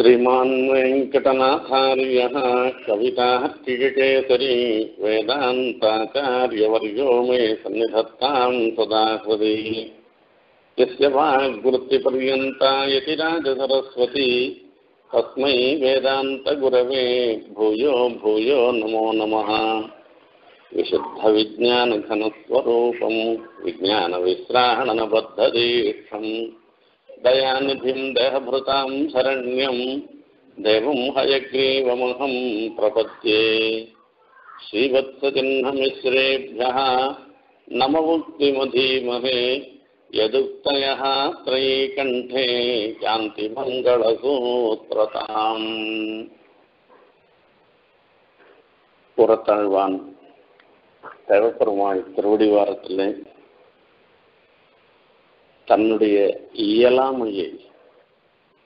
श्रीमान् वेङ्कटनाथार्यः कविताहर्तिकेसरी वेदान्ताचार्यवर्यो मे सन्निधत्तां सदा हृदि यस्य वाग्वृत्तिपर्यन्ता यतिराजसरस्वती तस्मै वेदान्तगुरवे भूयो भूयो नमो नमः। विशुद्धविज्ञानघनस्वरूपं विज्ञानविश्राहणनबद्धदीक्षम् दयानिधिं देहभृतां शरण्यं देवं हयग्रीवमहं प्रपद्ये श्रीवत्सचिह्नमिश्रेभ्यः नममुक्तिमधीमहे यदुक्तयः त्रयीकण्ठे यान्ति मङ्गलसूत्रताम् புறத்தாழ்வான் தேவப்பெருமாள் திருவடிவாரத்தில் தன்னுடைய இயலாமையை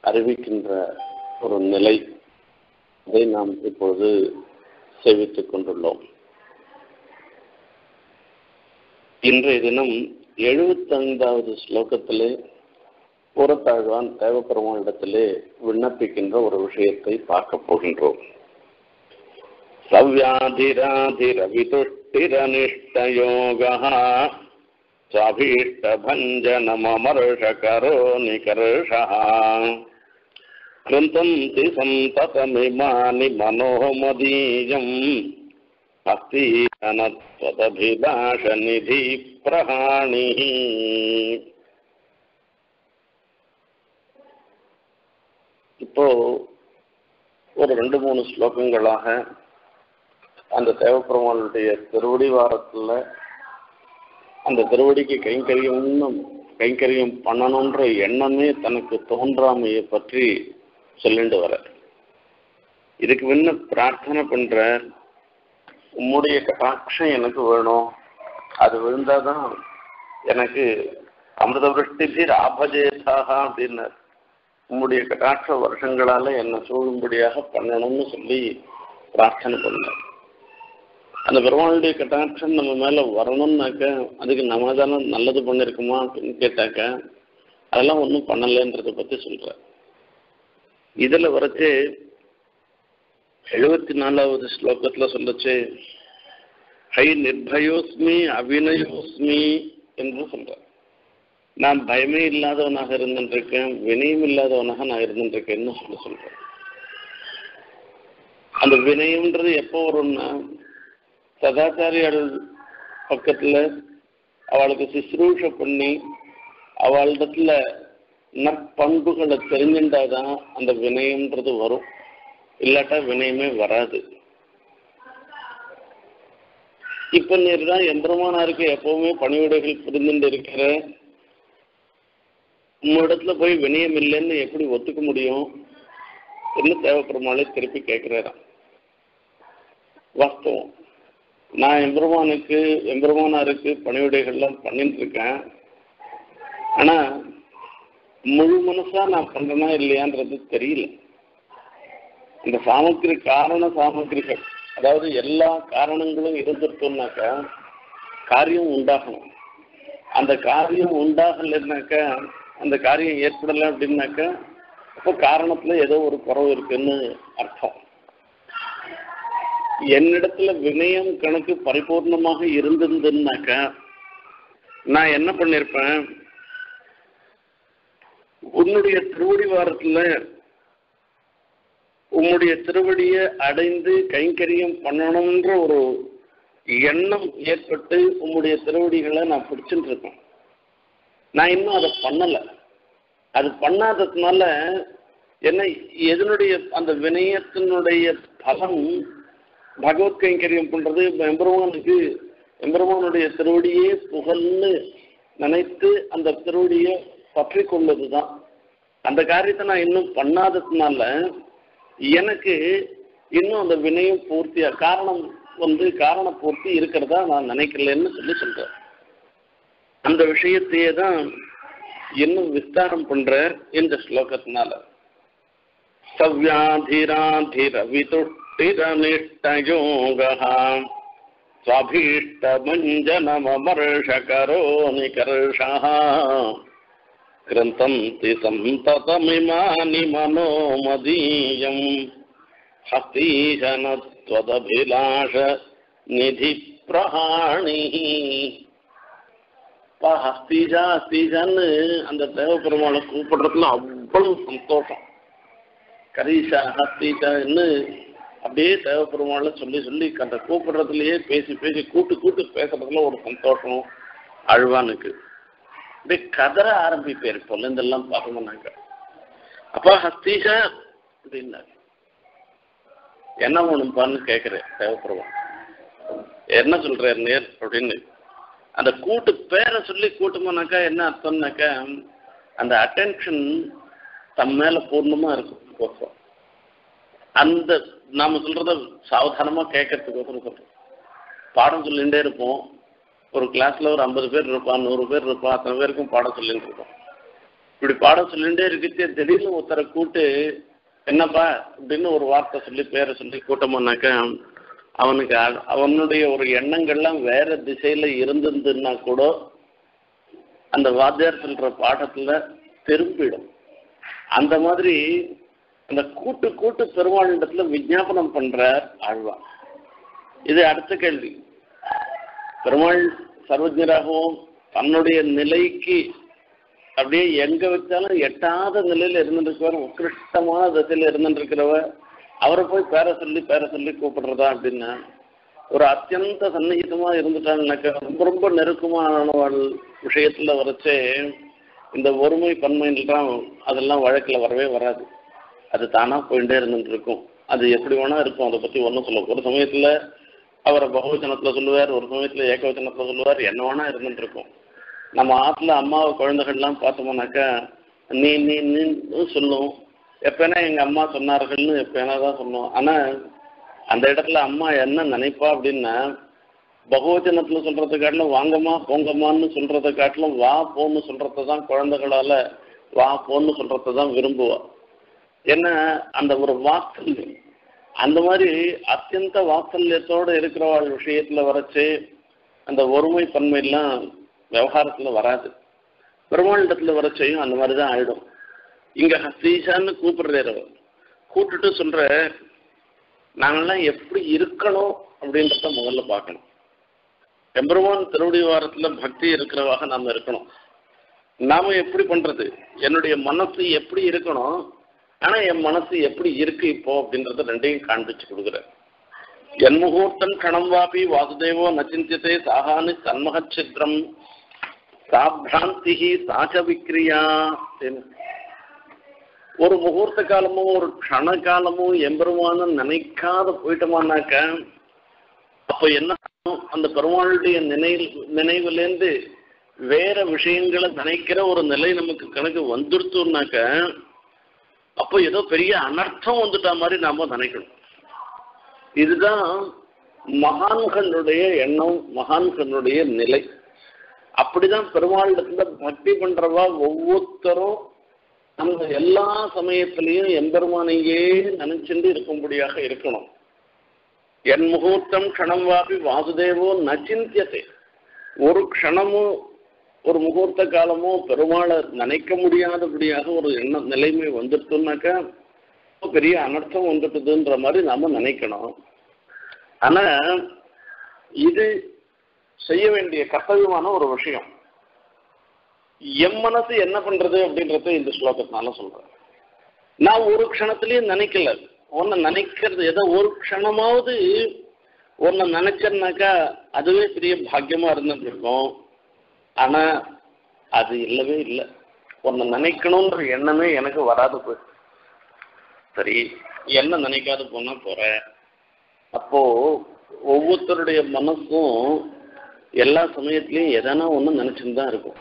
அறிவிக்கின்ற ஒரு நிலை அதை நாம் இப்பொழுது சேவித்துக் கொண்டுள்ளோம். இன்றைய தினம் எழுபத்தைந்தாவது ஸ்லோகத்திலே புறத்தாழ்வான் தேவப்பெருமானிடத்திலே விண்ணப்பிக்கின்ற ஒரு விஷயத்தை பார்க்க போகின்றோம். சவ்யாதிராதிரவிதுஷ்டிரனிஷ்டயோகா स्वाभीष्टभञ्जनममर्षकरो निकर्षः कृन्तन्ति सन्ततमिमानि मनोमदीयम् हस्तीनत्वदभिलाषनिधिप्रहाणिः இப்போ ஒரு ரெண்டு மூணு ஸ்லோகங்களாக அந்த தேவப்பெருமானுடைய திருவடி வாரத்தில் அந்த திருவடிக்கு கைங்கரியம் கைங்கரியம் பண்ணணுன்ற எண்ணமே தனக்கு தோன்றாமையை பற்றி சொல்லிட்டு வர. இதுக்கு முன்ன பிரார்த்தனை பண்ற உம்முடைய கட்டாட்சம் எனக்கு வேணும். அது விழுந்தாதான் எனக்கு அமிர்த விருஷ்டி ஆபஜேதாக அப்படின்னார். உம்முடைய கட்டாட்ச வருஷங்களால என்னை சூழும்படியாக பண்ணணும்னு சொல்லி பிரார்த்தனை பண்ணார். அந்த பெருமாளுடைய கட்டாட்சம் நம்ம மேல வரணும்னாக்க அதுக்கு நம்ம தானே நல்லது பண்ணிருக்குமா அப்படின்னு கேட்டாக்க அதெல்லாம் ஒன்றும் பண்ணலைன்றத பத்தி சொல்ற இதுல வரைச்சு எழுபத்தி நாலாவது ஸ்லோகத்துல சொல்லச்சு ஹை நிர்பயோஸ்மி அபிநயோஸ்மி என்று சொல்ற நான் பயமே இல்லாதவனாக இருந்துருக்கேன் வினயம் இல்லாதவனாக நான் இருந்துருக்கேன்னு சொல்ல சொல்றேன் அந்த வினயம்ன்றது எப்போ வரும்னா சதாச்சாரியாளர் பக்கத்துல அவளுக்கு சிசுரூஷ பண்ணி அவளிடத்துல நற்பண்புகளை தெரிஞ்சுட்டாதான் அந்த வினயம்ன்றது வரும் இல்லாட்டா வினயமே வராது இப்ப நீர் தான் எம்பெருமானாருக்கு எப்பவுமே பணிவிடைகள் புரிந்துட்டு இருக்கிற உங்களிடத்துல போய் வினயம் இல்லைன்னு எப்படி ஒத்துக்க முடியும் என்ன தேவைப்படுமாலே திருப்பி கேட்கிறாராம் வாஸ்தவம் நான் எம்பெருமானுக்கு எம்பெருமானாருக்கு பணிவிடைகள்லாம் பண்ணிட்டு இருக்கேன் ஆனா முழு மனசா நான் பண்றேனா இல்லையான்றது தெரியல. இந்த சாமக்கிரி காரண சாமக்கிரிகள் அதாவது எல்லா காரணங்களும் இருந்துட்டோம்னாக்கா காரியம் உண்டாகணும். அந்த காரியம் உண்டாகலைன்னாக்கா அந்த காரியம் ஏற்படலை அப்படின்னாக்கா அப்போ காரணத்துல ஏதோ ஒரு குறவு இருக்குன்னு அர்த்தம். என்னிடத்துல வினயம் கணக்கு பரிபூர்ணமாக இருந்திருந்துன்னாக்கா நான் என்ன பண்ணிருப்பேன்? உன்னுடைய திருவடி வாரத்துல உன்னுடைய திருவடியை அடைந்து கைங்கரியம் பண்ணணும்ன்ற ஒரு எண்ணம் ஏற்பட்டு உன்னுடைய திருவடிகளை நான் பிடிச்சிட்டு இருக்கேன் நான் இன்னும் அதை பண்ணலை. அது பண்ணாததுனால என்ன எதனுடைய அந்த வினயத்தினுடைய பலம் பகவத் கைங்கரியம் பண்றது எம்பெருமானுக்கு எம்பெருமானுடைய திருவடியே புகழ்னு நினைத்து அந்த திருவடியை பற்றி கொள்வது தான் அந்த காரியத்தை நான் இன்னும் பண்ணாததுனால எனக்கு இன்னும் அந்த வினயம் பூர்த்தியா காரணம் வந்து காரண பூர்த்தி இருக்கிறதா நான் நினைக்கலன்னு சொல்லி சொல்றேன். அந்த விஷயத்தையே தான் இன்னும் விஸ்தாரம் பண்ற இந்த ஸ்லோகத்தினால. சவ்யாதிராதிர விதுஷ்டிரனிஷ்டயோகः स्वाभीष्टभञ्जनममर्षकरो निकर्षः கிரந்தந்தி சந்ததமிமானி மனோமதீயம் ஹஸ்தீஷனத்வதபிலாஷ நிதி பிரஹாணி ஹஸ்தீஜா ஹஸ்தீஜான்னு அந்த தேவப்பெருமாளை கூப்பிடுறதுல அவ்வளவு சந்தோஷம் கரீஷா ஹஸ்தீஜான்னு அப்படியே தேவப்பெருமாளை சொல்லி சொல்லி அந்த கூப்பிடுறதுலயே பேசி பேசி கூட்டு கூட்டு பேசுறதுல ஒரு சந்தோஷம் அழுவானுக்கு. அப்படியே கதற ஆரம்பிப்பேர் பொல்லந்தெல்லாம் பார்க்கணும்னாக்க. அப்பா ஹஸ்தீஷா அப்படின்னாரு. என்ன வேணும்ப்பான்னு கேட்கிறேன் தேவப்பெருமான் என்ன சொல்றாரு நேர் அப்படின்னு. அந்த கூட்டு பேரை சொல்லி கூட்டமானாக்கா என்ன அர்த்தம்னாக்கா அந்த அட்டென்ஷன் தம் மேல பூர்ணமா இருக்கும் அந்த நாம சொல்றத சாவதானமா கேட்கறதுக்கோசரம் சொல்றோம் பாடம் சொல்லிகிட்டே இருப்போம். ஒரு கிளாஸ்ல ஒரு ஐம்பது பேர் இருப்பான் நூறு பேர் இருப்பான் அத்தனை பேருக்கும் பாடம் சொல்லிட்டு இருப்போம். இப்படி பாடம் சொல்லிகிட்டே இருக்கிறதே திடீர்னு ஒருத்தரை கூட்டு என்னப்பா? அப்படின்னு ஒரு வார்த்தை சொல்லி பேரை சொல்லி கூட்டமானாக்கா அவனுக்கு அவனுடைய ஒரு எண்ணங்கள்லாம் வேற திசையில இருந்திருந்துன்னா கூட அந்த வாத்தியார் சொல்ற பாடத்துல திரும்பிடும். அந்த மாதிரி அந்த கூட்டு கூட்டு பெருமாளிடத்துல விஜாபனம் பண்றார் ஆழ்வா. இது அடுத்த கேள்வி. பெருமாள் சர்வஜராகவும் தன்னுடைய நிலைக்கு அப்படியே எங்க வச்சாலும் எட்டாத நிலையில இருந்துருக்கிறவர் உத்கிருஷ்டமான திசையில இருந்துருக்கிறவ அவரை போய் பேர சொல்லி பேர சொல்லி கூப்பிடுறதா அப்படின்னா ஒரு அத்தியந்த சன்னிகிதமா இருந்துட்டாங்கனாக்கா ரொம்ப ரொம்ப நெருக்கமானவள் விஷயத்துல வரைச்சே இந்த ஒருமை பன்மைன்றான் அதெல்லாம் வழக்கில் வரவே வராது. அது தானா போயிட்டே இருந்துட்டு இருக்கும் அது எப்படி வேணா இருக்கும் அதை பத்தி ஒன்றும் சொல்ல ஒரு சமயத்துல அவரை பகுவச்சனத்துல சொல்லுவார் ஒரு சமயத்துல ஏகவச்சனத்துல சொல்லுவார் என்ன வேணா இருந்துட்டு இருக்கும் நம்ம ஆத்துல அம்மாவை குழந்தைகள்லாம் பார்த்தோம்னாக்கா நீ நீ நீ சொல்லும். எப்பனா எங்க அம்மா சொன்னார்கள்னு எப்பனா தான் சொல்லுவோம் ஆனா அந்த இடத்துல அம்மா என்ன நினைப்பா அப்படின்னா பகுவச்சனத்துல சொல்றதை காட்டிலும் வாங்கம்மா போங்கம்மான்னு சொல்றதை காட்டிலும் வா போன்னு சொல்கிறத தான் குழந்தைகளால வா போன்னு சொல்கிறத தான் விரும்புவா. ஏன்னா அந்த ஒரு வாத்சல்யம் அந்த மாதிரி அத்தியந்த வாத்சல்யத்தோட இருக்கிறவாள் விஷயத்தில் வரைச்சு அந்த ஒருமை பன்மையெல்லாம் விவகாரத்தில் வராது. பெருமாளிடத்துல வரைச்சையும் அந்த மாதிரி தான் ஆயிடும். இங்கே ஹஸ்தீஷான்னு கூப்பிடுறாரு கூப்பிட்டுட்டு சொல்ற நாங்கள்லாம் எப்படி இருக்கணும்? அப்படின்றத முதல்ல பார்க்கணும். எம்பெருமான் திருவடி வாரத்தில் பக்தி இருக்கிறவாக நாம் இருக்கணும். நாம எப்படி பண்றது? என்னுடைய மனசு எப்படி இருக்கணும்? ஆனா என் மனசு எப்படி இருக்கு இப்போ அப்படின்றத ரெண்டையும் காண்பிச்சு கொடுக்குறேன். என் முகூர்த்தம் கணம் வாபி வாசுதேவோ நச்சிந்தியதே சாகானி சித்திரம் சாபிராந்தி சாச்ச விக்ரியா ஒரு முகூர்த்த காலமும் ஒரு க்ஷண காலமும் எம்பெருமான நினைக்காத போயிட்டோமானாக்க அப்ப என்ன அந்த பெருமாளுடைய நினைவு நினைவுலேருந்து வேற விஷயங்களை நினைக்கிற ஒரு நிலை நமக்கு கணக்கு வந்துடுத்தோம்னாக்க அப்போ ஏதோ பெரிய அனர்த்தம் வந்துட்டா மாதிரி நாம நினைக்கணும். இதுதான் மகான்களுடைய எண்ணம் மகான்களுடைய நிலை. அப்படிதான் பெருமாளிடத்துல பக்தி பண்றவா ஒவ்வொருத்தரும் நம்ம எல்லா சமயத்திலையும் எம்பெருமானையே நினைச்சுட்டு இருக்கும்படியாக இருக்கணும். என் முகூர்த்தம் க்ஷணம் வாபி வாசுதேவோ நச்சிந்தியத்தை ஒரு க்ஷணமும் ஒரு முகூர்த்த காலமோ பெருமாளை நினைக்க முடியாதபடியாக ஒரு எண்ண நிலைமை வந்துட்டுனாக்கா பெரிய அனர்த்தம் வந்துட்டுதுன்ற மாதிரி நாம நினைக்கணும். ஆனா இது செய்ய வேண்டிய கர்த்தவியமான ஒரு விஷயம். என் மனசு என்ன பண்றது அப்படின்றத இந்த ஸ்லோகத்தினால சொல்றேன். நான் ஒரு க்ஷணத்திலையும் நினைக்கல. உன்னை நினைக்கிறது ஏதோ ஒரு க்ஷணமாவது உன்னை நினைச்சேன்னாக்கா அதுவே பெரிய பாக்கியமா இருந்துட்டு இருக்கும். ஆனா அது இல்லவே இல்லை. உன்னை நினைக்கணுன்ற எண்ணமே எனக்கு வராது போய். சரி என்ன நினைக்காத போனா போற? அப்போ ஒவ்வொருத்தருடைய மனசும் எல்லா சமயத்திலையும் எதனா ஒன்று நினச்சின்னு தான் இருக்கும்.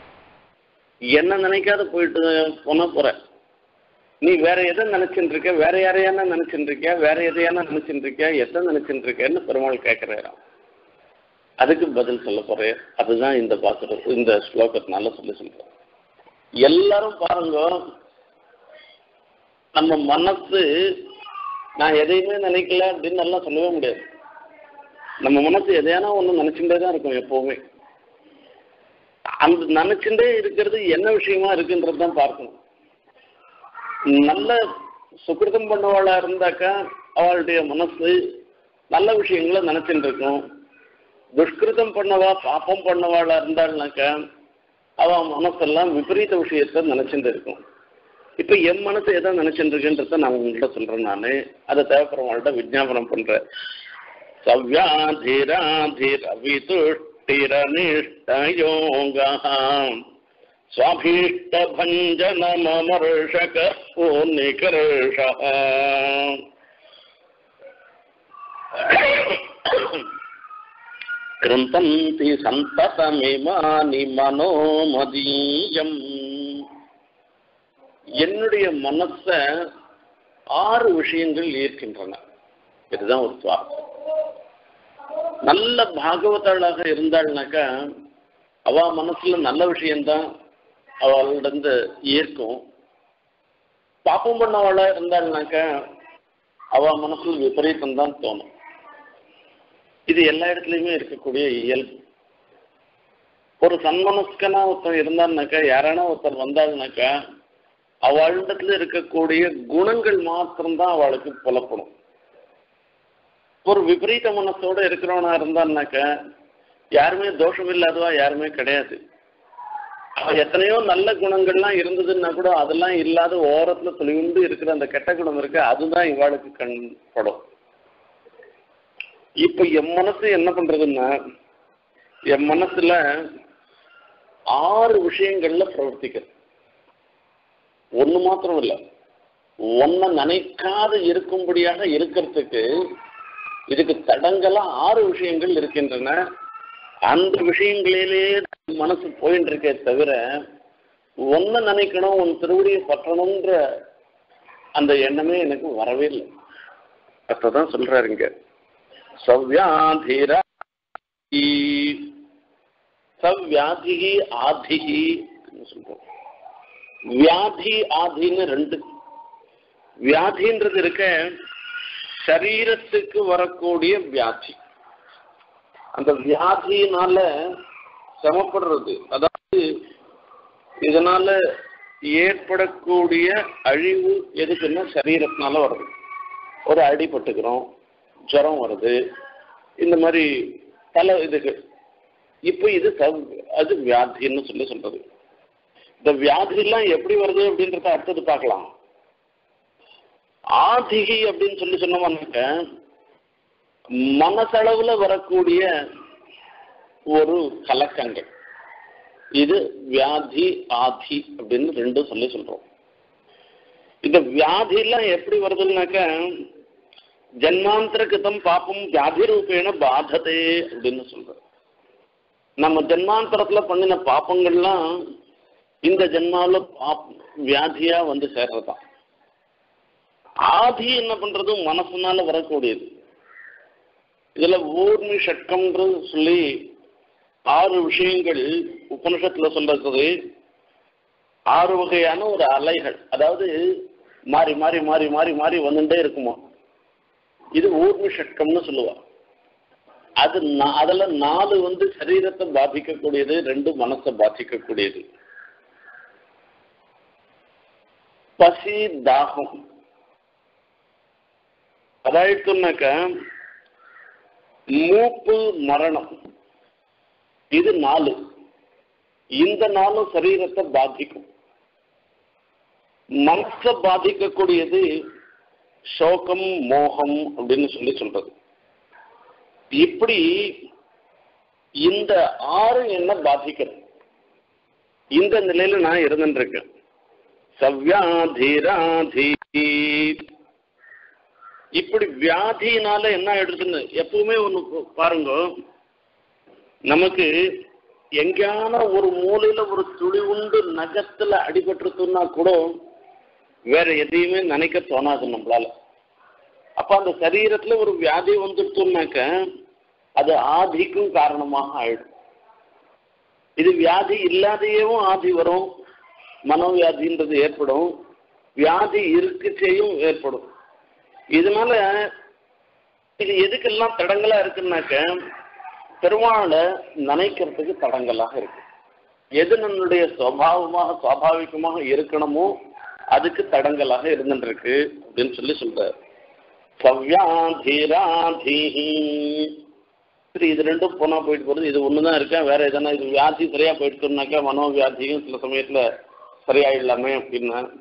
என்ன நினைக்காத போயிட்டு போனா போற? நீ வேற எதை நினைச்சுட்டு இருக்க? வேற யாரையான நினைச்சுட்டு இருக்கியா வேற எதையான நினைச்சுட்டு இருக்கியா எதை நினைச்சுட்டு இருக்கேன்னு பெருமாள் கேட்கிறாராம் அதுக்கு பதில் சொல்ல போறேன். அதுதான் இந்த பாசுரம் இந்த ஸ்லோகத்தினால சொல்லி சொல்றேன். எல்லாரும் பாருங்க. நம்ம மனசு நான் எதையுமே நினைக்கல அப்படின்னு எல்லாம் சொல்லவே முடியாது. நம்ம மனசு எதையானா ஒன்று நினைச்சுட்டே தான் இருக்கும் எப்பவுமே. அந்த நினைச்சுட்டே இருக்கிறது என்ன விஷயமா இருக்குன்றது தான் பார்க்கணும். நல்ல சுக்கிருதம் பண்ணவாளா இருந்தாக்கா அவளுடைய மனசு நல்ல விஷயங்களை நினைச்சுட்டு இருக்கும். துஷ்கிருதம் பண்ணவா பாப்பம் பண்ணவாளா இருந்தாள்னாக்க அவன் மனசெல்லாம் விபரீத விஷயத்த நினைச்சுட்டு இருக்கும் இப்ப என் மனசு எதை நினைச்சுட்டு இருக்குன்றத நான் உங்கள்கிட்ட சொல்றேன் நான். அதை தேவைப்படுறவங்கள்ட்ட விஜாபனம் பண்றேன். சவ்யாதிராதிர் அவிதுஷ்டிரனிஷ்டயோகாம் சுவாபீஷ்டபஞ்சனமர்ஷக பூர்ணிகர்ஷ கிருந்தந்தி சந்ததமிமானி மனோமதீயம். என்னுடைய மனச ஆறு விஷயங்கள் ஈர்க்கின்றன. இதுதான் ஒரு சுவாசம் நல்ல பாகவதாளாக இருந்தாள்னாக்கா அவ மனசுல நல்ல விஷயம்தான் அவளிடந்து ஈர்க்கும். பாப்பம் பண்ணவளா இருந்தாள்னாக்கா அவ மனசுல விபரீதம் தான் தோணும். இது எல்லா இடத்துலையுமே இருக்கக்கூடிய இயல்பு ஒரு சன்மனஸ்கனா ஒருத்தன் இருந்தான்னாக்கா யாரானா ஒருத்தர் வந்தாள்னாக்கா அவளிடத்துல இருக்கக்கூடிய குணங்கள் மாத்திரம்தான் அவளுக்கு புலப்படும். ஒரு விபரீத மனசோட இருக்கிறவனா இருந்தான்னாக்கா யாருமே தோஷம் இல்லாதவா யாருமே கிடையாது. எத்தனையோ நல்ல குணங்கள்லாம் இருந்ததுன்னா கூட அதெல்லாம் இல்லாத ஓரத்துல துளிவுண்டு இருக்கிற அந்த கெட்ட குணம் இருக்கு அதுதான் இவாளுக்கு கண் படும். இப்ப என் மனசு என்ன பண்றதுன்னா என் மனசுல ஆறு விஷயங்கள்ல பிரவர்த்திக்கிறது ஒண்ணு மாத்திரம் இல்ல. ஒன்ன நினைக்காத இருக்கும்படியாக இருக்கிறதுக்கு இதுக்கு தடங்கலா ஆறு விஷயங்கள் இருக்கின்றன. அந்த விஷயங்களிலே மனசு போயின்னு இருக்கே தவிர ஒன்ன நினைக்கணும் உன் திருவடியை பற்றணுன்ற அந்த எண்ணமே எனக்கு வரவே இல்லை. அப்பதான் சொல்றாருங்க. இங்க சவ்வியாதி ஆதி ஆதிகி. சொல்றோம் வியாதி ஆதின்னு ரெண்டு. வியாதின்றது இருக்க சரீரத்துக்கு வரக்கூடிய வியாதி. அந்த வியாதியினால சமப்படுறது அதாவது இதனால ஏற்படக்கூடிய அழிவு எதுக்குன்னா சரீரத்தினால வருது. ஒரு அடிபட்டுக்கிறோம் ஜுரம் வருது. இந்த மாதிரி பல இதுக்கு. இப்போ இது அது வியாதின்னு சொல்லி சொல்றது? இந்த வியாதிலாம் எப்படி வருது அப்படின்றத அடுத்தது பார்க்கலாம். ஆதிகி அப்படின்னு சொல்லி சொன்னோம்னாக்க மனசளவுல வரக்கூடிய ஒரு கலக்கங்கள். இது வியாதி ஆதி அப்படின்னு ரெண்டும் சொல்லி சொல்றோம். இந்த வியாதி எல்லாம் எப்படி வருதுன்னாக்க ஜன்மாந்திர கிருதம் பாப்பம் வியாதி ரூபேன பாததே அப்படின்னு சொல்ற நம்ம ஜென்மாந்திரத்துல பண்ணின பாப்பங்கள்லாம் இந்த ஜென்மாவில் பாப் வியாதியா வந்து சேர்றதா? ஆதி என்ன பண்றது? மனசுனால வரக்கூடியது. இதுல ஊர்மி ஷட்கம்ன்றது சொல்லி ஆறு விஷயங்கள் உபனிஷத்துல சொல்றது ஆறு வகையான ஒரு அலைகள். அதாவது மாறி மாறி மாறி மாறி மாறி வந்துட்டே இருக்குமா? இது ஊர்மி ஷட்கம்னு சொல்லுவா. அது அதுல நாலு வந்து சரீரத்தை பாதிக்கக்கூடியது ரெண்டு மனசை பாதிக்கக்கூடியது. பசி தாகம். அதாயிட்டுனாக்க மூப்பு மரணம். இது நாலு. இந்த நாளும் சரீரத்தை பாதிக்கும். மனசை பாதிக்கக்கூடியது சோகம் மோகம் அப்படின்னு சொல்லி சொல்றது. இப்படி இந்த ஆறு என்ன பாதிக்கிறது இந்த நிலையில நான் இருந்துருக்கேன் சவ்யாதிராதி. இப்படி வியாதினால என்ன ஆயிடுதுன்னு எப்பவுமே ஒண்ணு பாருங்க. நமக்கு எங்கேயான ஒரு மூலையில ஒரு துளி உண்டு நகத்துல அடிபட்டுருக்குன்னா கூட வேற எதையுமே நினைக்க தோணாது நம்மளால. அப்ப அந்த சரீரத்துல ஒரு வியாதி வந்துடுச்சுனாக்க அது ஆதிக்கும் காரணமாக ஆயிடும். இது வியாதி இல்லாதையேவும் ஆதி வரும் மனோவியாதின்றது ஏற்படும் வியாதி இருக்குச்சேயும் ஏற்படும். இதனால இது எதுக்கெல்லாம் தடங்களா இருக்குன்னாக்க பெருமாளை நினைக்கிறதுக்கு தடங்கலாக இருக்கு. எது நம்மளுடைய சுவாவமாக சுவாபாவிகமாக இருக்கணுமோ அதுக்கு தடங்கலாக இருந்துருக்கு அப்படின்னு சொல்லி சொல்றாரு. சவ்யாதீராதீஹி. சரி இது ரெண்டும் போனா போயிட்டு போறது இது ஒண்ணுதான் இருக்கேன் வேற எதனா இது வியாதி சரியா போயிட்டுனாக்கா மனோவியாதியும் சில சமயத்துல சரியாயிடலாமே அப்படின்னா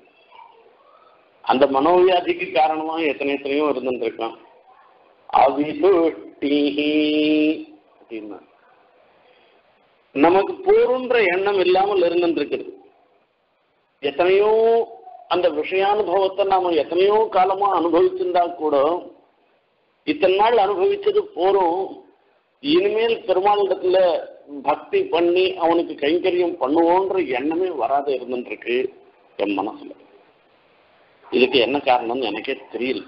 அந்த மனோவியாதிக்கு காரணமாக எத்தனை எத்தனையோ இருந்துருக்கான் அவிதுஷ்டிஹி அப்படின்னா. நமக்கு போருன்ற எண்ணம் இல்லாமல் இருந்துருக்கிறது. எத்தனையோ அந்த விஷயானுபவத்தை நாம எத்தனையோ காலமா அனுபவிச்சிருந்தா கூட இத்தனை நாள் அனுபவிச்சது போறோம். இனிமேல் பெருமாளிடத்துல பக்தி பண்ணி அவனுக்கு கைங்கரியம் பண்ணுவோன்ற எண்ணமே வராத இருந்துருக்கு என் மனசுல. இதுக்கு என்ன காரணம்னு எனக்கே தெரியல.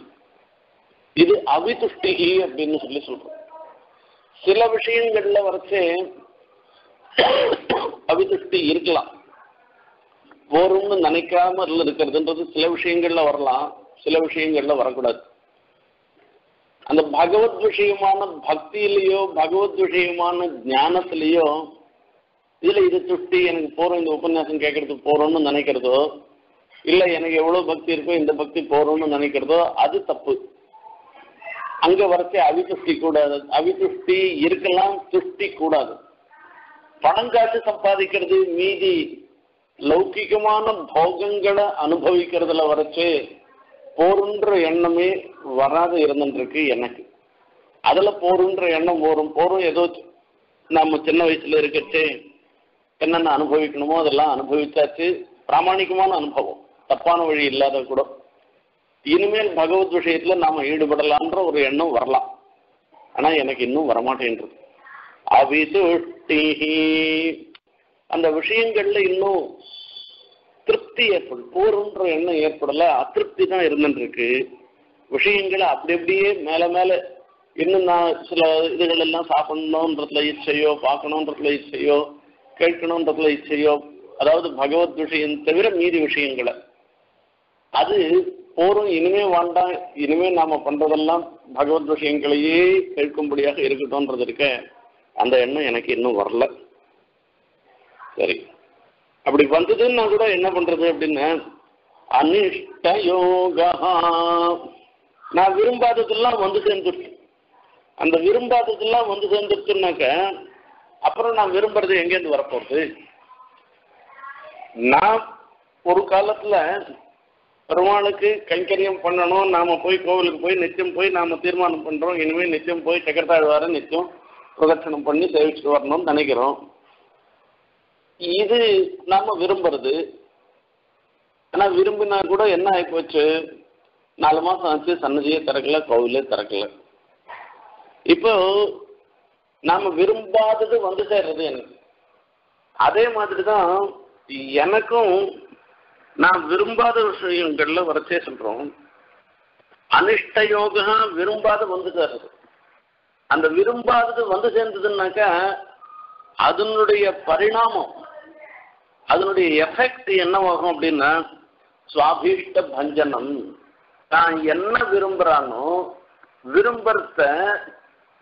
இது அவிதுஷ்டிகி அப்படின்னு சொல்லி சொல்றோம். சில விஷயங்கள்ல வரைச்சே அவிதுஷ்டி இருக்கலாம். போரும்னு நினைக்காம இருக்கிறதுன்றது சில விஷயங்கள்ல வரலாம் சில விஷயங்கள்ல வரக்கூடாது. அந்த பகவத் விஷயமான பக்தியிலையோ பகவத் விஷயமான ஞானத்திலேயோ இதுல இது துஷ்டி எனக்கு போறோம் இந்த உபன்யாசம் கேட்கறதுக்கு போறோம்னு நினைக்கிறதோ இல்ல எனக்கு எவ்வளவு பக்தி இருக்கோ இந்த பக்தி போறோம்னு நினைக்கிறதோ அது தப்பு. அங்க வரச்சே அவிதுஷ்டி கூடாது. அவிதுஷ்டி இருக்கலாம் துஷ்டி கூடாது. பணம் காசு சம்பாதிக்கிறது மீதி லௌகிகமான போகங்களை அனுபவிக்கிறதுல வரைச்சு போருன்ற எண்ணமே வராத இருந்துருக்கு எனக்கு. அதுல போருன்ற எண்ணம் போரும் போரும் ஏதோ நம்ம சின்ன வயசுல இருக்கச்சே என்னென்ன அனுபவிக்கணுமோ அதெல்லாம் அனுபவிச்சாச்சு. பிராமணிகமான அனுபவம். தப்பான வழி இல்லாத கூட. இனிமேல் பகவத் விஷயத்துல நாம ஈடுபடலான்ற ஒரு எண்ணம் வரலாம். ஆனா எனக்கு இன்னும் வரமாட்டேன்றது. அவிதுஷ்டி அந்த விஷயங்கள்ல இன்னும் திருப்தி ஏற்படும் போருன்ற எண்ணம் ஏற்படல அதிருப்தி தான் இருந்துருக்கு விஷயங்களை அப்படி அப்படியே மேல மேல இன்னும் நான் சில இதுகள் எல்லாம் சாப்பிடணுன்றதுல இச்சையோ பார்க்கணுன்றதுல இச்சையோ கேட்கணுன்றதுல இச்சையோ அதாவது பகவத் விஷயம் தவிர மீதி விஷயங்களை. அது போரும் இனிமே வேண்டாம் இனிமே நாம பண்றதெல்லாம் பகவத் விஷயங்களையே கேட்கும்படியாக இருக்கட்டும்ன்றது இருக்க அந்த எண்ணம் எனக்கு இன்னும் வரல. சரி. அப்படி வந்ததுன்னா கூட என்ன பண்றது அப்படின்னு? அனிஷ்ட யோகா. நான் விரும்பாததெல்லாம் வந்து சேர்ந்துருச்சு அந்த விரும்பாததெல்லாம் வந்து சேர்ந்துருச்சுனாக்க அப்புறம் நான் விரும்புறது எங்கேருந்து வரப்போகுது? நான் ஒரு காலத்துல பெருமாளுக்கு கைங்கரியம் பண்ணணும் நாம போய் கோவிலுக்கு போய் நித்தியம் போய் நாம தீர்மானம் பண்றோம் இனிமேல் நித்தியம் போய் சக்கரத்தாழ்வார நித்தியம் பிரதட்சணம் பண்ணி சேவிச்சுட்டு வரணும்னு நினைக்கிறோம். இது நம்ம விரும்புறது. ஆனா விரும்பினா கூட என்ன ஆகிப்போச்சு நாலு மாசம் ஆச்சு சன்னதியே திறக்கல கோவிலே திறக்கல. இப்போ நாம விரும்பாதது வந்து சேர்றது எனக்கு. அதே மாதிரி தான் எனக்கும் நான் விரும்பாத விஷயங்கள்ல வரச்சே சொல்றோம். அனிஷ்ட யோகா விரும்பாத வந்து சேர்றது அந்த விரும்பாதது வந்து சேர்ந்ததுன்னாக்கா அதனுடைய பரிணாமம் அதனுடைய எஃபெக்ட் என்னவாகும் அப்படின்னா சுவாபீஷ்ட பஞ்சனம். தான் என்ன விரும்புறானோ விரும்புறத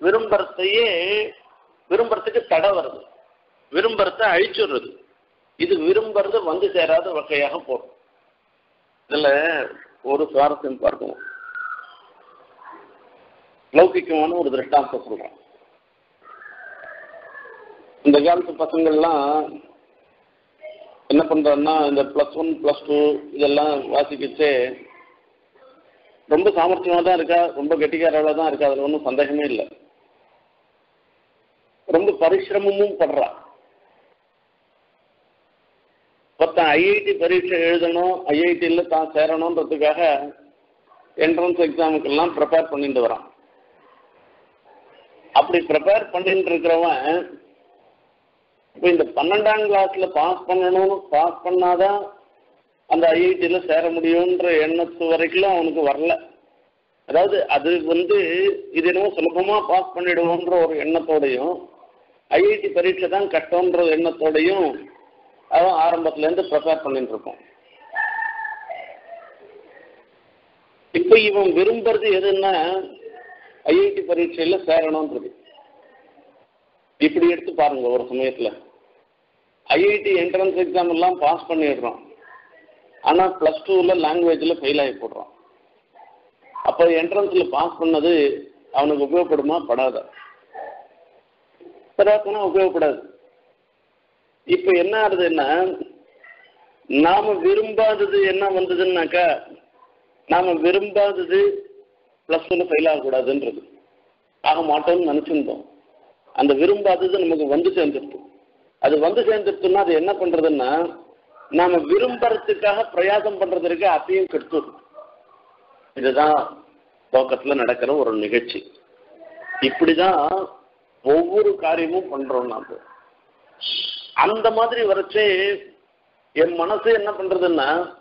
விரும்புறதையே விரும்புறதுக்கு தடை வருது. விரும்புறத அழிச்சுடுறது. இது விரும்புறது வந்து சேராத வகையாக போடும் இதுல ஒரு சுவாரஸ்யம் பார்க்கணும். லௌகிக்கமான ஒரு திருஷ்டாந்தம் சொல்றேன் இந்த காலத்து பசங்கள்லாம் என்ன பண்றாங்கன்னா இந்த ப்ளஸ் ஒன் ப்ளஸ் டூ இதெல்லாம் வாசிக்கிச்சு ரொம்ப சாமர்த்தியமாக தான் இருக்கா? ரொம்ப கெட்டிக்காரால தான் இருக்கா? அதில் ஒன்றும் சந்தேகமே இல்லை. ரொம்ப பரிசிரமமும் படுறா. ஒருத்தன் ஐஐடி பரீட்சை எழுதணும் ஐஐடியில் தான் சேரணுன்றதுக்காக என்ட்ரன்ஸ் எக்ஸாமுக்கெல்லாம் ப்ரிப்பேர் பண்ணிட்டு வரான். அப்படி ப்ரிப்பேர் பண்ணிட்டு இருக்கிறவன் இப்போ இந்த பன்னெண்டாம் கிளாஸ்ல பாஸ் பண்ணணும்னு பாஸ் பண்ணாதான் அந்த ஐஐடியில் சேர முடியுன்ற எண்ணத்து வரைக்கும் அவனுக்கு வரல. அதாவது அது வந்து இது என்னமோ சுலபமாக பாஸ் பண்ணிடுவோன்ற ஒரு எண்ணத்தோடையும் ஐஐடி பரீட்சை தான் கஷ்டன்ற எண்ணத்தோடையும் அவன் ஆரம்பத்துலேருந்து ப்ரிப்பேர் பண்ணிட்டு இருப்பான் இப்போ இவன் விரும்புறது எதுன்னா ஐஐடி பரீட்சையில் சேரணுன்றது இப்படி எடுத்து பாருங்க ஒரு சமயத்துல. ஐஐடி என்ட்ரன்ஸ் எக்ஸாம் எல்லாம் பாஸ் பண்ணிடுறோம். ஆனால் ப்ளஸ் டூவில் லாங்குவேஜில் ஃபெயில் ஆகி போடுறான் அப்போ என்ட்ரன்ஸில் பாஸ் பண்ணது அவனுக்கு உபயோகப்படுமா? படாதா. படாதுன்னா உபயோகப்படாது. இப்போ என்ன ஆகுதுன்னா நாம விரும்பாதது என்ன வந்ததுன்னாக்கா நாம விரும்பாதது ப்ளஸ் ஒன்று ஃபெயில் ஆகக்கூடாதுன்றது. ஆக மாட்டோம்னு நினச்சிருந்தோம். அந்த விரும்பாதது நமக்கு வந்து சேர்ந்துருக்கு. அது வந்து சேர்ந்துருச்சுன்னா அது என்ன பண்றதுன்னா நாம விரும்புறதுக்காக பிரயாசம் பண்றதுக்கு அப்பயும் கெடுத்துடும் இதுதான் துவக்கத்துல நடக்கிற ஒரு நிகழ்ச்சி. இப்படிதான் ஒவ்வொரு காரியமும் பண்றோம் நாம. அந்த மாதிரி வரைச்சே என் மனசு என்ன பண்றதுன்னா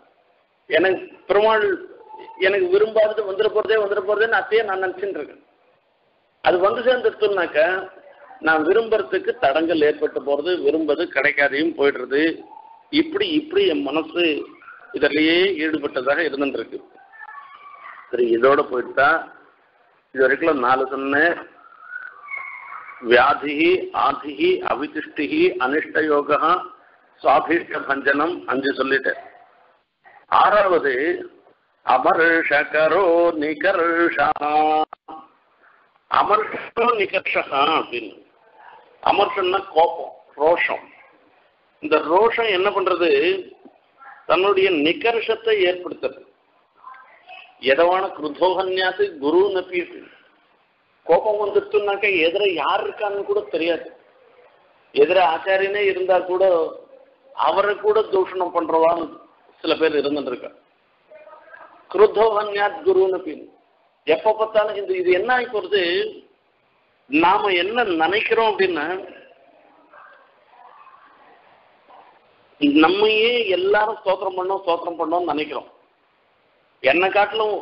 எனக்கு பெருமாள் எனக்கு விரும்பாதது வந்துட போறதே வந்துட போறதேன்னு அத்தையே நான் நினைச்சுட்டு இருக்கேன். அது வந்து சேர்ந்துருச்சுனாக்க நான் விரும்புறதுக்கு தடங்கள் ஏற்பட்டு போறது விரும்பது கிடைக்காதையும் போயிடுறது. இப்படி இப்படி என் மனசு இதிலேயே ஈடுபட்டதாக இருந்துருக்கு சரி இதோட போயிட்டா இது வரைக்கும் நாலு சொன்னேன். வியாதி ஆதிகி அவிதிஷ்டி அனிஷ்டயோக சுவாபீஷ்ட பஞ்சனம் அஞ்சு சொல்லிட்டேன். ஆறாவது அமர்ஷகரோ நிகர்ஷா அமர்ஷோ நிகர்ஷா அப்படின்னு. அமர்ஷன்னா கோபம் ரோஷம். இந்த ரோஷம் என்ன பண்றது? தன்னுடைய நிகர்ஷத்தை ஏற்படுத்துறது எதவான குருதோகன்யாத்து குரு நப்பிட்டு கோபம் வந்துட்டுனாக்க எதிர யார் இருக்கான்னு கூட தெரியாது. எதிர ஆச்சாரியனே இருந்தா கூட அவரை கூட தூஷணம் பண்றவான்னு சில பேர் இருந்துருக்கா குருதோகன்யாத் குருன்னு பின் எப்ப பார்த்தாலும் இந்த இது என்ன ஆகி போறது நாம என்ன நினைக்கிறோம் அப்படின்னா நம்மையே எல்லாரும் ஸ்தோத்திரம் பண்ணோம் ஸ்தோத்திரம் பண்ணோம்னு நினைக்கிறோம். என்னை காட்டிலும்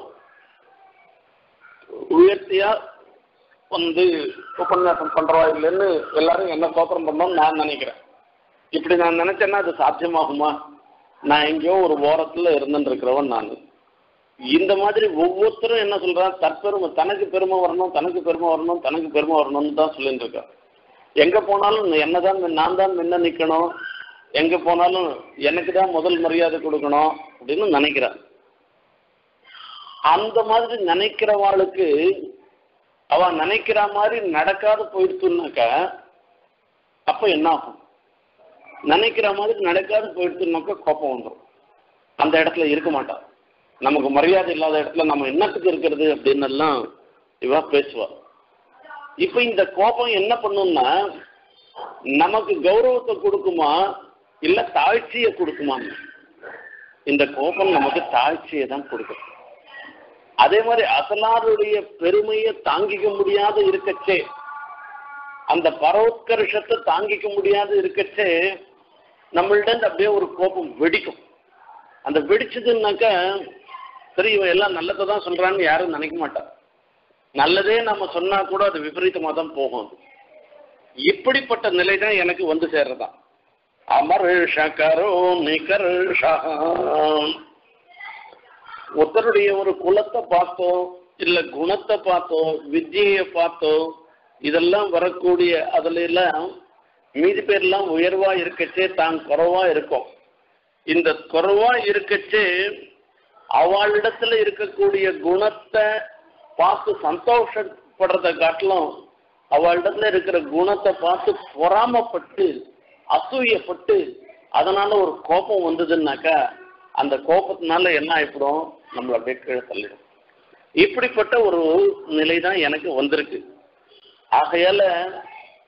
உயர்த்தியா வந்து உபன்யாசம் பண்றவா இல்லைன்னு எல்லாரும் என்ன ஸ்தோத்திரம் பண்ணோம்னு நான் நினைக்கிறேன். இப்படி நான் நினைச்சேன்னா அது சாத்தியமாகுமா? நான் எங்கேயோ ஒரு ஓரத்துல இருந்துட்டு இருக்கிறவன் நான். இந்த மாதிரி ஒவ்வொருத்தரும் என்ன சொல்றான் தற்பெருமை தனக்கு பெருமை வரணும் தனக்கு பெருமை வரணும் தனக்கு பெருமை வரணும்னு தான் சொல்லிட்டு இருக்கான் எங்க போனாலும் என்னதான் நான் தான் முன்ன நிக்கணும். எங்க போனாலும் எனக்கு தான் முதல் மரியாதை கொடுக்கணும் அப்படின்னு நினைக்கிறான் அந்த மாதிரி நினைக்கிறவாளுக்கு அவ நினைக்கிற மாதிரி நடக்காத போயிடுத்துனாக்கா அப்ப என்ன ஆகும்? நினைக்கிற மாதிரி நடக்காது போயிடுத்துனாக்கா கோபம் வந்துடும் அந்த இடத்துல இருக்க மாட்டான் நமக்கு மரியாதை இல்லாத இடத்துல நம்ம என்னத்துக்கு இருக்கிறது அப்படின்னு எல்லாம் இவா பேசுவா. இப்ப இந்த கோபம் என்ன பண்ணும்னா நமக்கு கௌரவத்தை கொடுக்குமா இல்ல தாழ்ச்சியை கொடுக்குமா? இந்த கோபம் நமக்கு தாழ்ச்சியை தான் கொடுக்கும். அதே மாதிரி அசலாருடைய பெருமையை தாங்கிக்க முடியாத இருக்கச்சே அந்த பரோத்கர்ஷத்தை தாங்கிக்க முடியாத இருக்கச்சே நம்மள்ட அப்படியே ஒரு கோபம் வெடிக்கும். அந்த வெடிச்சதுன்னாக்க சரி இவன் எல்லாம் நல்லதை தான் சொல்றான்னு யாரும் நினைக்க மாட்டான். நல்லதே நம்ம சொன்னா கூட அது விபரீதமாக தான் போகும் அது. இப்படிப்பட்ட நிலை தான் எனக்கு வந்து சேர்றதான். அமர்ஷகரோ நிகர்ஷா ஒருத்தருடைய ஒரு குலத்தை பார்த்தோ இல்ல குணத்தை பார்த்தோ வித்தியை பார்த்தோ இதெல்லாம் வரக்கூடிய அதுல எல்லாம் மீதி பேர்லாம் உயர்வா இருக்கச்சே தான் குறைவா இருக்கும். இந்த குறைவா இருக்கச்சே அவளிடத்துல இருக்கக்கூடிய குணத்தை பார்த்து சந்தோஷப்படுறத காட்டிலும் அவளிடத்துல இருக்கிற குணத்தை பார்த்து பொறாமப்பட்டு அசூயப்பட்டு அதனால ஒரு கோபம் வந்ததுன்னாக்கா அந்த கோபத்தினால என்ன ஆயிப்படும்? நம்மள அப்படியே கீழே தள்ளிடும். இப்படிப்பட்ட ஒரு நிலை தான் எனக்கு வந்திருக்கு. ஆகையால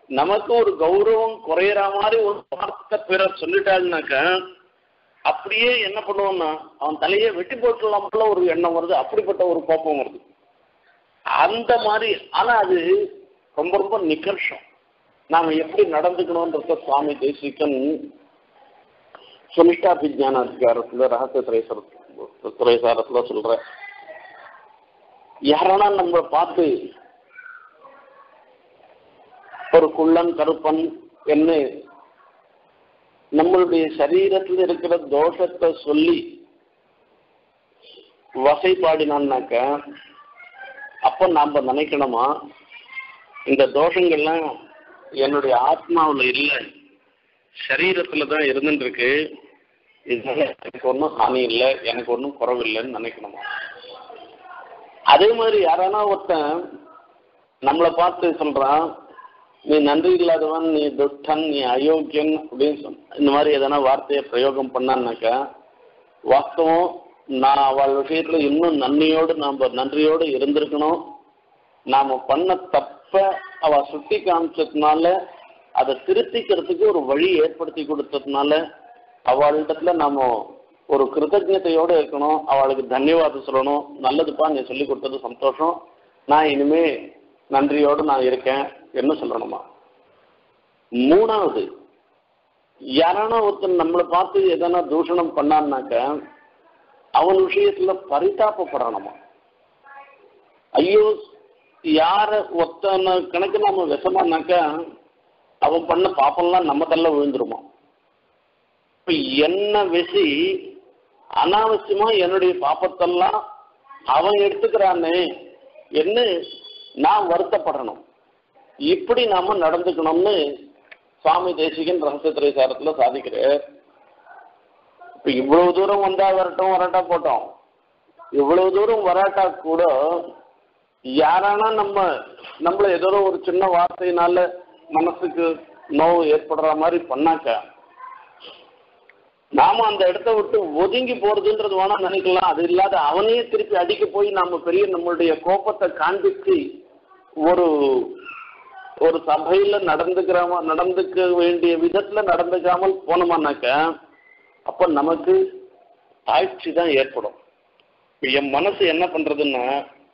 நமக்கு ஒரு கௌரவம் குறையிற மாதிரி ஒரு வார்த்தை பிறர் சொல்லிட்டாங்கனாக்க அப்படியே என்ன பண்ணுவோம்னா அவன் தலையை வெட்டி போட்டுலாம் போல ஒரு எண்ணம் வருது. அப்படிப்பட்ட ஒரு கோபம் வருது. அந்த மாதிரி ஆனா அது ரொம்ப ரொம்ப நிகர்ஷம். நாம எப்படி நடந்துக்கணும்ன்றத சுவாமி தேசிகன் சுனிஷ்டா விஜயான அதிகாரத்துல ரகசிய திரைசார திரைசாரத்துல சொல்ற யாரானா நம்ம பார்த்து ஒரு குள்ளன் கருப்பன் என்ன நம்மளுடைய சரீரத்தில் இருக்கிற தோஷத்தை சொல்லி வகைப்பாடினான்னாக்க அப்ப நாம நினைக்கணுமா இந்த தோஷங்கள்லாம் என்னுடைய ஆத்மாவில் இல்லை சரீரத்துல தான் இருந்துட்டு இருக்கு இதனால எனக்கு ஒன்றும் ஹானி இல்லை எனக்கு ஒன்றும் குறவில்லைன்னு நினைக்கணுமா? அதே மாதிரி யாரானா ஒருத்தன் நம்மளை பார்த்து சொல்றான் நீ நன்றி இல்லாதவன் நீ துஷ்டன் நீ அயோக்கியன் அப்படின்னு சொல் இந்த மாதிரி எதனா வார்த்தையை பிரயோகம் பண்ணான்னாக்கா வாஸ்தவம் நான் அவள் விஷயத்துல இன்னும் நன்மையோடு நாம நன்றியோடு இருந்திருக்கணும். நாம பண்ண தப்ப அவ சுட்டி காமிச்சதுனால அதை திருத்திக்கிறதுக்கு ஒரு வழி ஏற்படுத்தி கொடுத்ததுனால அவளிடத்துல நாம ஒரு கிருத்தஜதையோட இருக்கணும். அவளுக்கு தன்யவாதம் சொல்லணும். நல்லதுப்பா நீ சொல்லி கொடுத்தது சந்தோஷம். நான் இனிமே நன்றியோடு நான் இருக்கேன் என்ன சொல்லணுமா? மூணாவது யாரான ஒருத்தன் நம்மளை பார்த்து எதனா தூஷணம் பண்ணான்னாக்க அவன் விஷயத்துல பரிதாபப்படணுமா ஐயோ யார ஒத்தன கணக்கு நாம விஷமானாக்கா அவன் பண்ண பாப்பம்லாம் நம்ம தள்ள விழுந்துருமா? இப்ப என்ன விஷி அனாவசியமா என்னுடைய பாப்பத்தெல்லாம் அவன் எடுத்துக்கிறானே என்ன நான் வருத்தப்படணும். இப்படி நாம நடந்துக்கணும்னு சுவாமி தேசிகன் ரகசியத்துறை சாரத்துல சாதிக்கிறார். இப்ப இவ்வளவு தூரம் வந்தா வரட்டும் வரட்டா போட்டோம். இவ்வளவு தூரம் வராட்டா கூட யாரானா நம்ம நம்மள ஏதோ ஒரு சின்ன வார்த்தையினால மனசுக்கு நோவு ஏற்படுற மாதிரி பண்ணாக்கா நாம அந்த இடத்த விட்டு ஒதுங்கி போறதுன்றது வேணா நினைக்கலாம். அது இல்லாத அவனையே திருப்பி அடிக்க போய் நாம பெரிய நம்மளுடைய கோபத்தை காண்பிச்சு ஒரு ஒரு சபையில நடந்துக்கிறாம நடந்துக்க வேண்டிய விதத்துல நடந்துக்காமல் போனோமானாக்க அப்ப நமக்கு தாழ்ச்சி தான் ஏற்படும். என் மனசு என்ன பண்றதுன்னா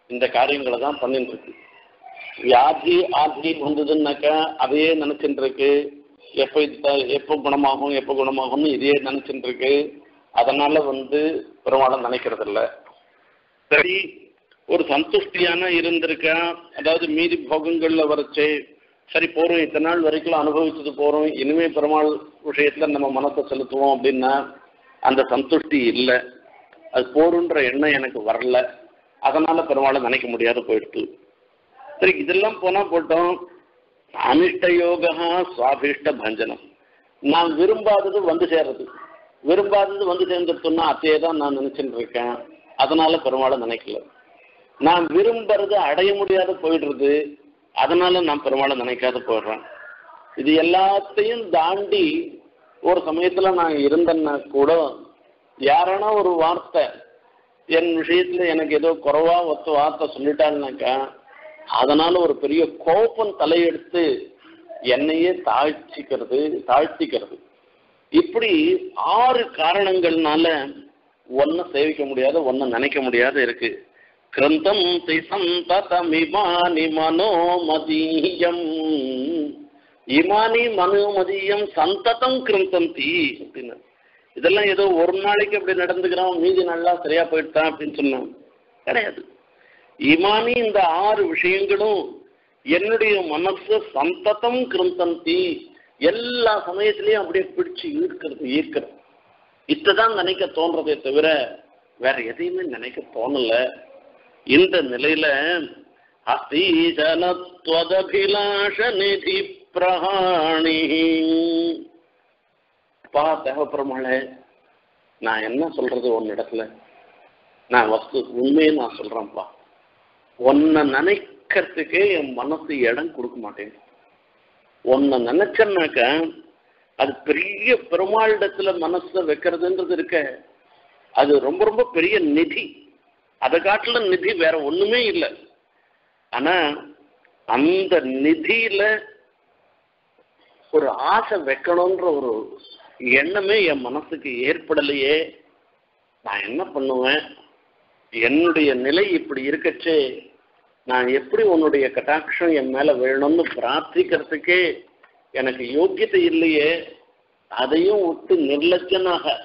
இந்த காரியங்களை தான் பண்ணிட்டு இருக்கு வியாதி ஆதி வந்ததுன்னாக்க அதையே நினைச்சுட்டு இருக்கு எப்போ எப்போ குணமாகும் எப்போ குணமாகும்னு இதையே நினைச்சுட்டு இருக்கு அதனால வந்து பெரும்பாலும் நினைக்கிறது இல்லை சரி ஒரு சந்துஷ்டியான இருந்திருக்கேன். அதாவது மீதி போகங்கள்ல வரைச்சு சரி போறோம் இத்தனை நாள் வரைக்கும் அனுபவிச்சது போறோம் இனிமே பெருமாள் விஷயத்துல நம்ம மனத்தை செலுத்துவோம் அப்படின்னா அந்த சந்துஷ்டி இல்லை. அது போருன்ற எண்ணம் எனக்கு வரல. அதனால பெருமாளை நினைக்க முடியாத போயிடுது சரி இதெல்லாம் போனா போட்டோம். அனிஷ்ட யோகா சுவாபிஷ்ட பஞ்சனம். நான் விரும்பாதது வந்து சேர்றது. விரும்பாதது வந்து சேர்ந்துட்டோம்னா அத்தையே தான் நான் நினைச்சுட்டு இருக்கேன். அதனால பெருமாளை நினைக்கல. நான் விரும்புறது அடைய முடியாத போயிடுறது அதனால நான் பெருமாளை நினைக்காத போயிடுறேன். இது எல்லாத்தையும் தாண்டி ஒரு சமயத்துல நான் இருந்தேன்னா கூட யாரானா ஒரு வார்த்தை என் விஷயத்துல எனக்கு ஏதோ குறைவா ஒத்த வார்த்தை சொல்லிட்டாங்கனாக்கா அதனால ஒரு பெரிய கோபம் தலையெடுத்து என்னையே தாழ்ச்சிக்கிறது தாழ்த்திக்கிறது. இப்படி ஆறு காரணங்கள்னால ஒன்ன சேவிக்க முடியாத ஒன்ன நினைக்க முடியாத இருக்கு. கிரந்தம் சந்ததமிமானி மனோமதீயம் இமானி மனோமதியம் சந்ததம் கிருந்தந்தி அப்படின்னு. இதெல்லாம் ஏதோ ஒரு நாளைக்கு அப்படி நடந்துக்கிறோம் மீதி நல்லா சரியா போயிட்டான் அப்படின்னு சொன்னான் கிடையாது. இமானி இந்த ஆறு விஷயங்களும் என்னுடைய மனசு சந்ததம் கிருந்தந்தி. எல்லா சமயத்திலையும் அப்படியே பிடிச்சு ஈர்க்கிறது ஈர்க்கிறது. இத்ததான் நினைக்க தோன்றதே தவிர வேற எதையுமே நினைக்க தோணலை. இந்த நிலையில அஸ்தீஜனத்வதபிலாஷ நிதி பிரகாணி பா தேவப்பெருமாளே நான் என்ன சொல்றது ஒன்னு இடத்துல? நான் வஸ்து உண்மையை நான் சொல்றேன்ப்பா உன்னை நினைக்கிறதுக்கே என் மனசு இடம் கொடுக்க மாட்டேங்குது உன்னை நினைச்சேன்னாக்க அது பெரிய பெருமாளிடத்துல மனசை வைக்கிறதுன்றது இருக்க. அது ரொம்ப ரொம்ப பெரிய நிதி. அதை காட்டில நிதி வேற ஒண்ணுமே இல்லை. ஆனா அந்த நிதியில ஒரு ஆசை வைக்கணுன்ற ஒரு எண்ணமே என் மனசுக்கு ஏற்படலையே. நான் என்ன பண்ணுவேன்? என்னுடைய நிலை இப்படி இருக்கச்சே. நான் எப்படி உன்னுடைய கட்டாட்சம் என் மேல வேணும்னு பிரார்த்திக்கிறதுக்கே எனக்கு யோக்கியத்தை இல்லையே. அதையும் விட்டு நிர்லட்சனாக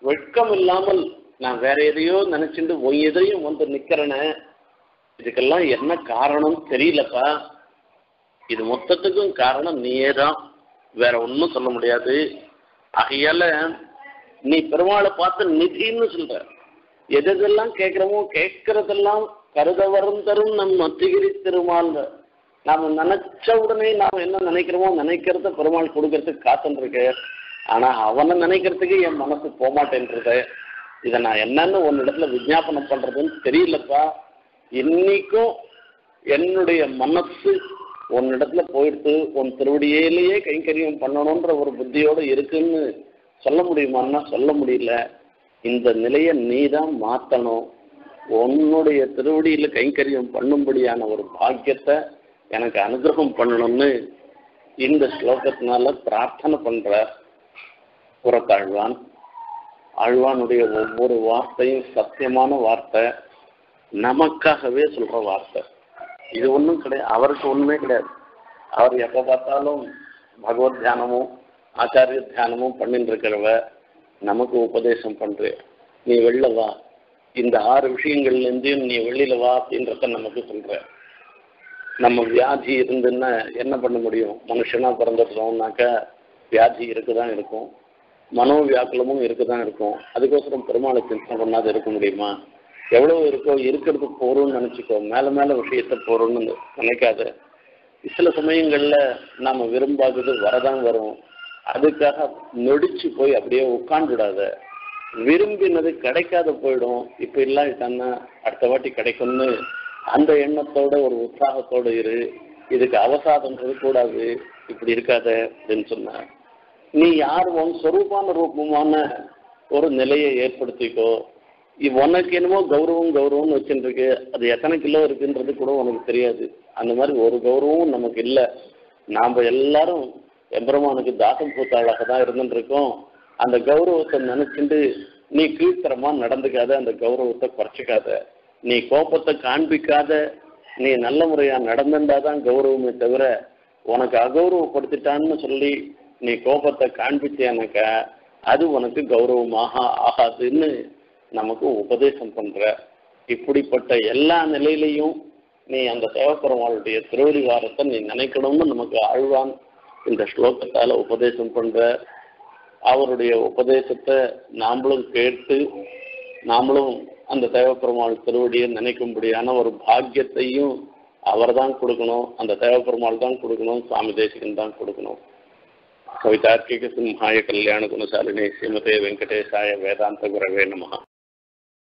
வெட்கம் இல்லாமல் நான் வேற எதையோ நினைச்சுட்டு உன் எதையும் வந்து நிக்கிறேன்னு இதுக்கெல்லாம் என்ன காரணம் தெரியலப்பா. இது மொத்தத்துக்கும் காரணம் நீயே தான் வேற ஒன்றும் சொல்ல முடியாது. ஆகையால நீ பெருமாளை பார்த்து நிதின்னு சொல்ற. எதெல்லாம் கேட்கிறோமோ கேட்கறதெல்லாம் கருத வரும் தரும் நம் மத்திகிரி திருமால் நாம நினைச்ச உடனே நாம என்ன நினைக்கிறோமோ நினைக்கிறத பெருமாள் கொடுக்கறதுக்கு காத்துன்னு இருக்கு. ஆனா அவனை நினைக்கிறதுக்கு என் மனசு போகமாட்டேன்றது இதை நான் என்னன்னு ஒன்று இடத்துல விஜாபனம் பண்றதுன்னு தெரியலப்பா. இன்னைக்கும் என்னுடைய மனசு உன்னிடத்துல போயிடுத்து உன் திருவடியிலேயே கைங்கரியம் பண்ணணுன்ற ஒரு புத்தியோடு இருக்குன்னு சொல்ல முடியுமான்னா சொல்ல முடியல. இந்த நிலையை நீ தான் மாற்றணும் உன்னுடைய திருவடியில் கைங்கரியம் பண்ணும்படியான ஒரு பாக்கியத்தை எனக்கு அனுகிரகம் பண்ணணும்னு இந்த ஸ்லோகத்தினால பிரார்த்தனை பண்ற புறத்தாழ்வான் ஆழ்வானுடைய ஒவ்வொரு வார்த்தையும் சத்தியமான வார்த்தை நமக்காகவே சொல்ற வார்த்தை. இது ஒன்றும் கிடையாது. அவருக்கு ஒண்ணுமே கிடையாது. அவர் எப்போ பார்த்தாலும் பகவத் தியானமும் ஆச்சாரிய தியானமும் பண்ணிட்டு இருக்கிறவ நமக்கு உபதேசம் பண்ற. நீ வெளில வா. இந்த ஆறு விஷயங்கள்லேருந்தையும் நீ வெளியில வா அப்படின்றத நமக்கு சொல்ற. நம்ம வியாதி இருந்துன்னா என்ன பண்ண முடியும்? மனுஷனா பிறந்துட்டோம்னாக்கா வியாதி இருக்குதான் இருக்கும். மனோ வியாக்குலமும் இருக்குதான் இருக்கும். அதுக்கோசரம் பெருமாளை சிந்தனை பண்ணாது இருக்க முடியுமா? எவ்வளவு இருக்கோ இருக்கிறது போறோம்னு நினைச்சுக்கோ. மேல மேல விஷயத்த போறோம்னு நினைக்காத. சில சமயங்கள்ல நாம விரும்பாதது வரதான் வரும். அதுக்காக நொடிச்சு போய் அப்படியே உட்காந்துடாத விரும்பினது கிடைக்காத போயிடும். இப்ப இல்லாட்டான்னா அடுத்த வாட்டி கிடைக்கும்னு அந்த எண்ணத்தோட ஒரு உற்சாகத்தோட இரு. இதுக்கு அவசாதம் கூடாது இப்படி இருக்காத அப்படின்னு சொன்ன நீ யார்? உன் சொரூபான ரூபமான ஒரு நிலையை ஏற்படுத்திக்கோ. உனக்கு என்னமோ கௌரவம் கௌரவம்னு வச்சுட்டு இருக்கு அது எத்தனை கிலோ இருக்குன்றது கூட உனக்கு தெரியாது. அந்த மாதிரி ஒரு கௌரவமும் நமக்கு இல்லை. நாம் எல்லாரும் எம்பெருமானுக்கு தாசம் பூத்தாளாக தான் இருந்துட்டு இருக்கோம் அந்த கௌரவத்தை நினைச்சுட்டு நீ கீழ்த்தரமா நடந்துக்காத அந்த கௌரவத்தை குறைச்சிக்காத. நீ கோபத்தை காண்பிக்காத நீ நல்ல முறையா நடந்துட்டாதான் கௌரவமே தவிர உனக்கு அகௌரவப்படுத்திட்டான்னு சொல்லி நீ கோபத்தை காண்பிச்சேனாக்க அது உனக்கு கௌரவமாக ஆகாதுன்னு நமக்கு உபதேசம் பண்ற. இப்படிப்பட்ட எல்லா நிலையிலையும் நீ அந்த தேவப்பெருமாளுடைய திருவடிவாரத்தை நீ நினைக்கணும்னு நமக்கு ஆழ்வான் இந்த ஸ்லோகத்தால உபதேசம் பண்ற. அவருடைய உபதேசத்தை நாமளும் கேட்டு நாமளும் அந்த தேவப்பெருமாள் திருவடியை நினைக்கும்படியான ஒரு பாக்கியத்தையும் அவர்தான் கொடுக்கணும் அந்த தேவப்பெருமாள் தான் கொடுக்கணும் சுவாமி தேசிகன் தான் கொடுக்கணும். कवितार्किकसिंहाय कल्याणगुणशालिने श्रीमते वेङ्कटेशाय वेदान्तगुरवे नमः।